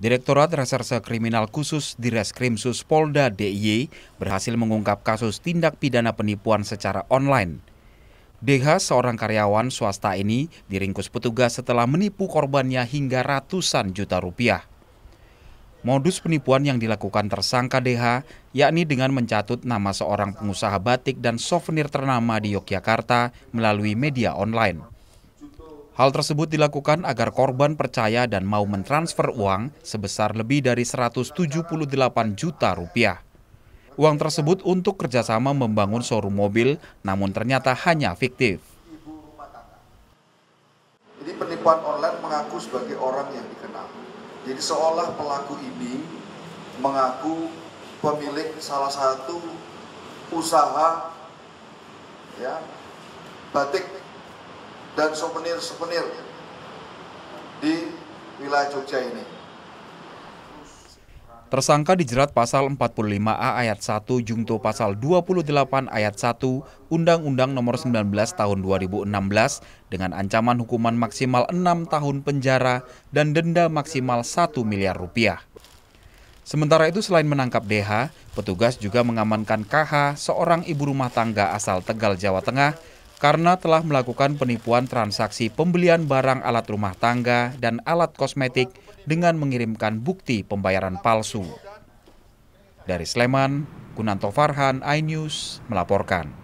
Direktorat Reserse Kriminal Khusus Direskrimsus Polda DIY berhasil mengungkap kasus tindak pidana penipuan secara online. DH, seorang karyawan swasta ini, diringkus petugas setelah menipu korbannya hingga ratusan juta rupiah. Modus penipuan yang dilakukan tersangka DH yakni dengan mencatut nama seorang pengusaha batik dan souvenir ternama di Yogyakarta melalui media online. Hal tersebut dilakukan agar korban percaya dan mau mentransfer uang sebesar lebih dari 178 juta rupiah. Uang tersebut untuk kerjasama membangun showroom mobil, namun ternyata hanya fiktif. Jadi penipuan online mengaku sebagai orang yang dikenal. Jadi seolah pelaku ini mengaku pemilik salah satu usaha ya batik dan souvenir-souvenir di wilayah Jogja ini. Tersangka dijerat pasal 45A ayat 1 Jungto pasal 28 ayat 1 Undang-Undang nomor 19 tahun 2016 dengan ancaman hukuman maksimal 6 tahun penjara dan denda maksimal 1 miliar rupiah. Sementara itu selain menangkap DH, petugas juga mengamankan KH, seorang ibu rumah tangga asal Tegal, Jawa Tengah, karena telah melakukan penipuan transaksi pembelian barang alat rumah tangga dan alat kosmetik dengan mengirimkan bukti pembayaran palsu. Dari Sleman, Gunanto Farhan, iNews melaporkan.